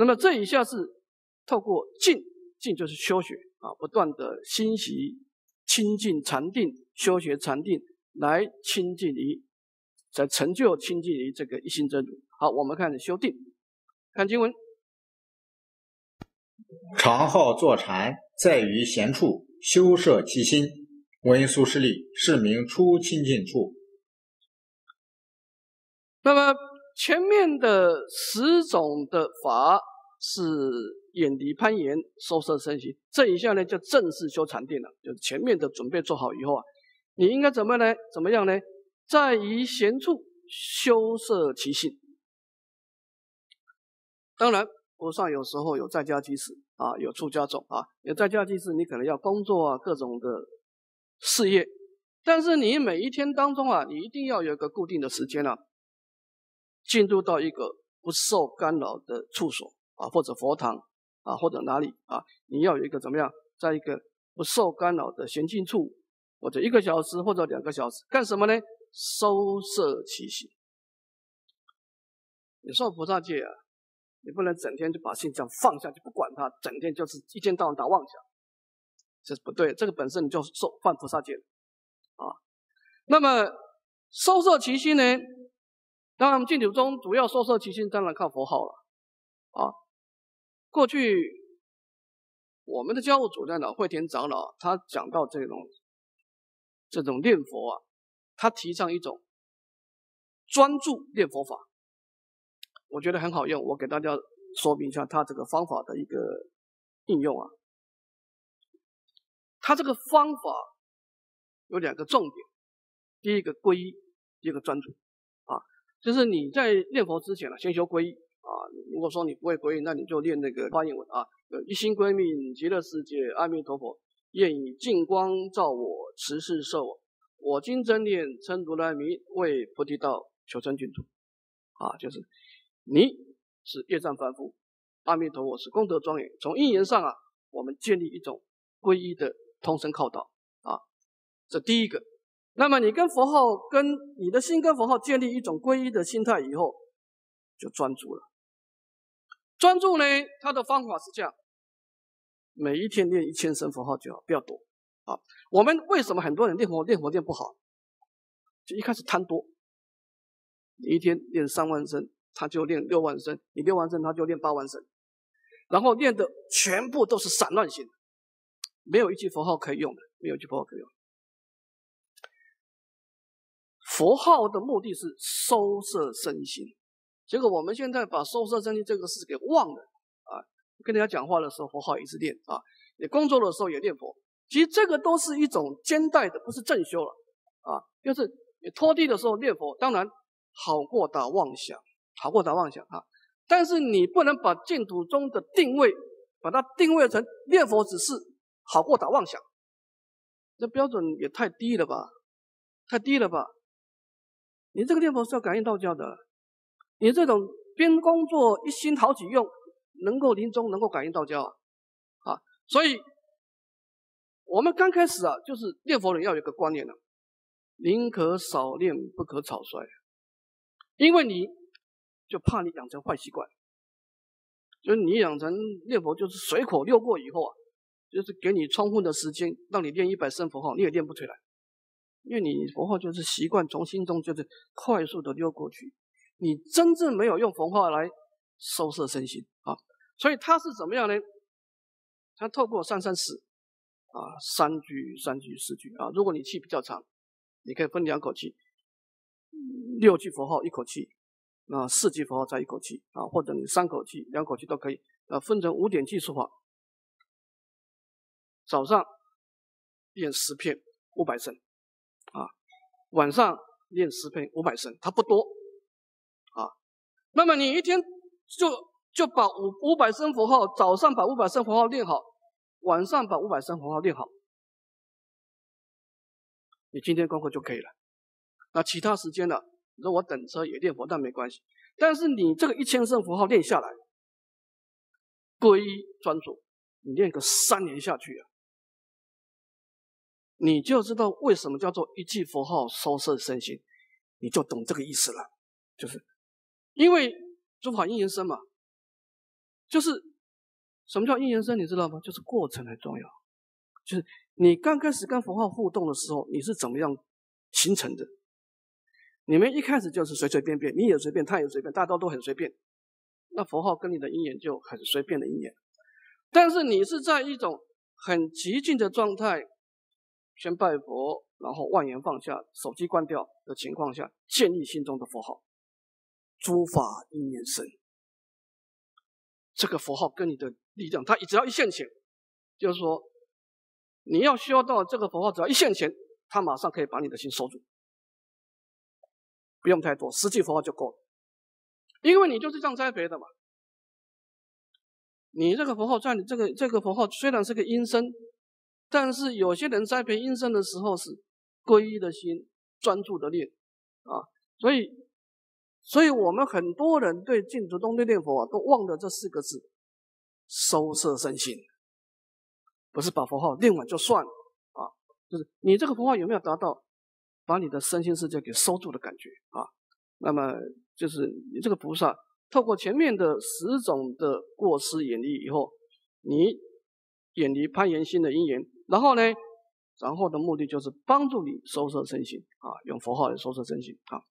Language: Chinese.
那么这一下是透过静，静就是修学啊，不断的欣习、清净禅定、修学禅定，来亲近于，在成就亲近于这个一心真如。好，我们看修定，看经文。常好坐禅，在于闲处修摄其心。文殊师利，是名出清净处。那么前面的十种的法是远离攀岩、收摄身心，这一下呢就正式修禅定了。就是前面的准备做好以后啊，你应该怎么呢？怎么样呢？在于闲处修摄其心。当然。菩萨有时候有在家居士啊，有出家众啊，有在家居士，你可能要工作啊，各种的事业。但是你每一天当中啊，你一定要有一个固定的时间啊，进入到一个不受干扰的处所啊，或者佛堂啊，或者哪里啊，你要有一个怎么样，在一个不受干扰的闲静处，或者一个小时或者两个小时，干什么呢？收摄其心。你受菩萨戒啊。你不能整天就把心这样放下就不管它，整天就是一天到晚打妄想，这是不对。这个本身你就受犯菩萨戒啊。那么收摄其心呢？当然，净土中主要收摄其心，当然靠佛号了啊。过去我们的教务主任呢，慧田长老，他讲到这种这种念佛啊，他提倡一种专注念佛法。我觉得很好用，我给大家说明一下他这个方法的一个应用啊。他这个方法有两个重点，第一个皈依，一个专注啊。就是你在念佛之前呢，先修皈依啊。如果说你不会皈依，那你就念那个发音文啊，一心归命极乐世界，阿弥陀佛，愿以净光照我，持世受我。我今真念称如来名，为菩提道求生净土啊，就是。你是业障凡夫，阿弥陀佛是功德庄严。从因缘上啊，我们建立一种皈依的通身靠道啊，这第一个。那么你跟佛号、跟你的心跟佛号建立一种皈依的心态以后，就专注了。专注呢，它的方法是这样：每一天念一千声佛号就好，不要多啊。我们为什么很多人念佛念佛念不好？就一开始贪多，你一天念三万声。他就练六万声，你六万声，他就练八万声，然后练的全部都是散乱型，没有一句佛号可以用的，没有一句佛号可以用。佛号的目的是收摄身心，结果我们现在把收摄身心这个事给忘了啊！跟人家讲话的时候，佛号一直念啊，你工作的时候也念佛，其实这个都是一种兼带的，不是正修了啊。就是你拖地的时候念佛，当然好过打妄想。好过打妄想啊！但是你不能把净土中的定位，把它定位成念佛只是好过打妄想，这标准也太低了吧？太低了吧？你这个念佛是要感应道教的，你这种边工作一心好起用，能够临终能够感应道教啊！所以，我们刚开始啊，就是念佛人要有一个观念了：宁可少念，不可草率，因为你。就怕你养成坏习惯，就是你养成念佛就是随口溜过以后啊，就是给你充分的时间让你练一百声佛号，你也练不出来，因为你佛号就是习惯从心中就是快速的溜过去，你真正没有用佛号来收摄身心啊，所以他是怎么样呢？他透过三三四啊，三句三句四句啊，如果你气比较长，你可以分两口气，六句佛号一口气。啊，四句佛号在一口气啊，或者你三口气、两口气都可以。啊，分成五点计数法。早上练十片五百声，啊，晚上练十片五百声，它不多，那么你一天就就把五五百声佛号，早上把五百声佛号练好，晚上把五百声佛号练好，你今天功课就可以了。那其他时间呢？你说我等车也念佛，但没关系。但是你这个一千声佛号练下来，皈依专注，你练个三年下去啊，你就知道为什么叫做一句佛号收摄身心，你就懂这个意思了。就是因为诸法因缘生嘛，就是什么叫因缘生，你知道吗？就是过程很重要，就是你刚开始跟佛号互动的时候，你是怎么样形成的？你们一开始就是随随便便，你也随便，他也随便，大家都很随便，那佛号跟你的因缘就很随便的因缘。但是你是在一种很极静的状态，先拜佛，然后万缘放下，手机关掉的情况下，建立心中的佛号，诸法因缘生。这个佛号跟你的力量，它只要一现前，就是说，你要需要到这个佛号，只要一现前，它马上可以把你的心收住，不用太多，十句佛号就够了，因为你就是这样栽培的嘛。你这个佛号在你这个这个佛号虽然是个阴身，但是有些人栽培阴身的时候是皈依的心，专注的念啊，所以。所以我们很多人对净土宗对念佛啊，都忘了这四个字：收摄身心。不是把佛号念完就算了啊，就是你这个佛号有没有达到把你的身心世界给收住的感觉啊？那么就是你这个菩萨透过前面的十种的过失远离以后，你远离攀缘心的因缘，然后呢，然后的目的就是帮助你收摄身心啊，用佛号来收摄身心啊。